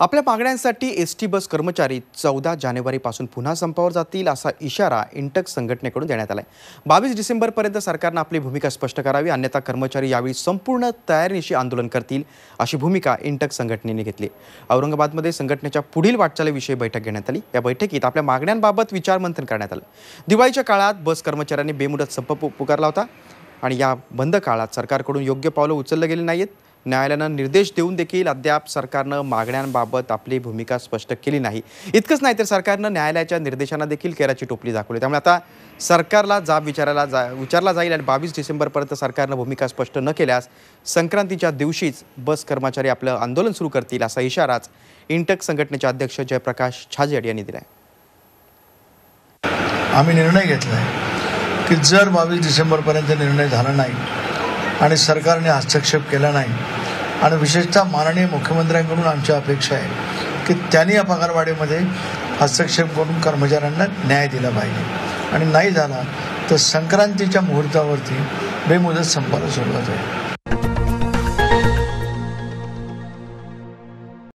आपल्या मागण्यांसाठी S T bus कर्मचारी चौदा जानेवारीपासून पुन्हा संपावर जातील असा इशारा इंटक संघटनेकडून देण्यात आला आहे बावीस डिसेंबरपर्यंत सरकारनं आपली भूमिका स्पष्ट करावी अन्यथा कर्मचारी यावेळी संपूर्ण तयारीनिशी आंदोलन करतील अशी भूमिका इंटक संघटनेने घेतली. औरंगाबादमध्ये संघटनेच्या पुढील वाटचालीविषयी बैठक घेण्यात आली. या बैठकीत आपल्या मागण्यांबाबत विचारमंथन करण्यात आलं. दिवाळीच्या काळात बस कर्मचाऱ्यांनी बेमुदत संप पु- पुकारला होता. आणि या बंद काळात सरकारकडून योग्य पावलं उचललं गेली नाहीत. न्यायालयानं निर्देश देऊन देखील अद्याप सरकारनं मागण्यांबाबत आपली भूमिका स्पष्ट केली नाही. इतकंच नाही तर सरकारनं न्यायालयाच्या निर्देशांना देखील केराची टोपली दाखवली. त्यामुळे आता सरकारला जाब विचारायला जा विचारला जाईल आणि बावीस डिसेंबरपर्यंत सरकारनं भूमिका स्पष्ट न केल्यास संक्रांतीच्या दिवशीच बस कर्मचारी आपलं आंदोलन सुरू करतील असा इशाराच इंटक संघटनेचे अध्यक्ष जयप्रकाश छाजेड यांनी दिला आहे आम्ही निर्णय घेतला आहे की जर बावीस डिसेंबरपर्यंत निर्णय झाला नाही आणि सरकारने हस्तक्षेप केला नाही आणि विशेषतः माननीय मुख्यमंत्र्यांकडून आमची अपेक्षा आहे की त्यांनी या पगारवाढीमध्ये हस्तक्षेप करून कर्मचाऱ्यांना न्याय दिला पाहिजे. आणि नाही झाला तर संक्रांतीच्या मुहूर्तावरती बेमुदत संपाला सुरुवात होईल.